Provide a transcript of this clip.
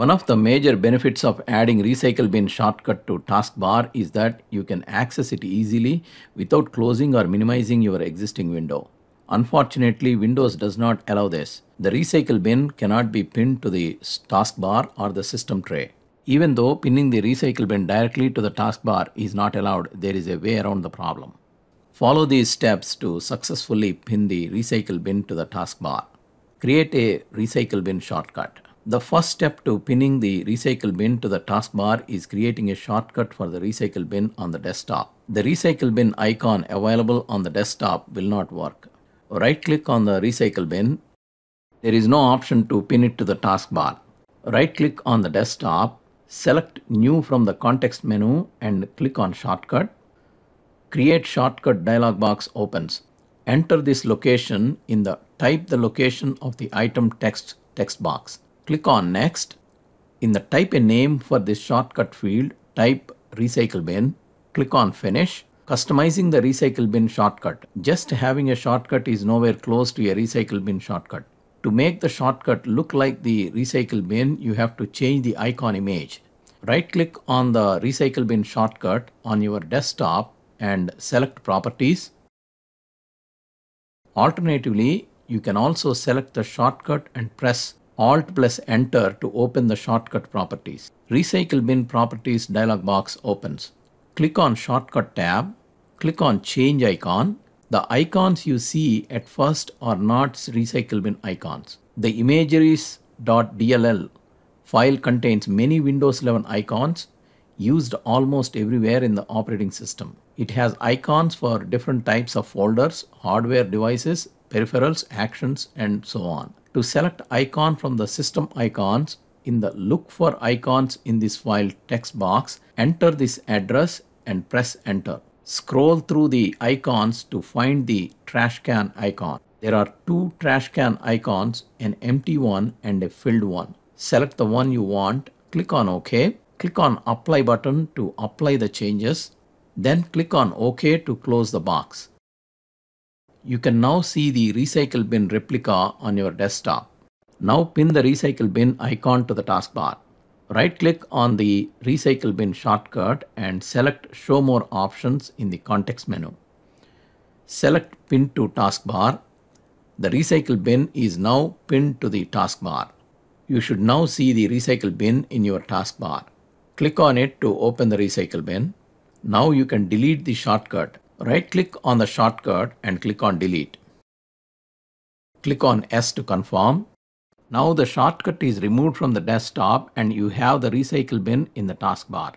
One of the major benefits of adding recycle bin shortcut to taskbar is that you can access it easily without closing or minimizing your existing window. Unfortunately, Windows does not allow this. The recycle bin cannot be pinned to the taskbar or the system tray. Even though pinning the recycle bin directly to the taskbar is not allowed, there is a way around the problem. Follow these steps to successfully pin the recycle bin to the taskbar. Create a recycle bin shortcut. The first step to pinning the recycle bin to the taskbar is creating a shortcut for the recycle bin on the desktop. The recycle bin icon available on the desktop will not work. Right click on the recycle bin. There is no option to pin it to the taskbar. Right click on the desktop, select new from the context menu and click on shortcut. Create shortcut dialog box opens. Enter this location in the type the location of the item text text box. Click on next. In the type a name for this shortcut field, type recycle bin. Click on finish. Customizing the recycle bin shortcut. Just having a shortcut is nowhere close to a recycle bin shortcut. To make the shortcut look like the recycle bin, you have to change the icon image. Right click on the recycle bin shortcut on your desktop and select properties. Alternatively, you can also select the shortcut and press Alt plus Enter to open the shortcut properties. Recycle bin properties dialog box opens. Click on Shortcut tab, click on Change icon. The icons you see at first are not recycle bin icons. The imageres.dll file contains many Windows 11 icons used almost everywhere in the operating system. It has icons for different types of folders, hardware devices, peripherals, actions, and so on. To select icon from the system icons, in the look for icons in this file text box, enter this address and press enter. Scroll through the icons to find the trash can icon. There are two trash can icons, an empty one and a filled one. Select the one you want, click on OK, click on apply button to apply the changes, then click on OK to close the box. You can now see the recycle bin replica on your desktop. Now pin the recycle bin icon to the taskbar. Right click on the recycle bin shortcut and select show more options in the context menu. Select pin to taskbar. The recycle bin is now pinned to the taskbar. You should now see the recycle bin in your taskbar. Click on it to open the recycle bin. Now you can delete the shortcut Right click on the shortcut and click on delete. Click on S to confirm. Now the shortcut is removed from the desktop and you have the recycle bin in the taskbar.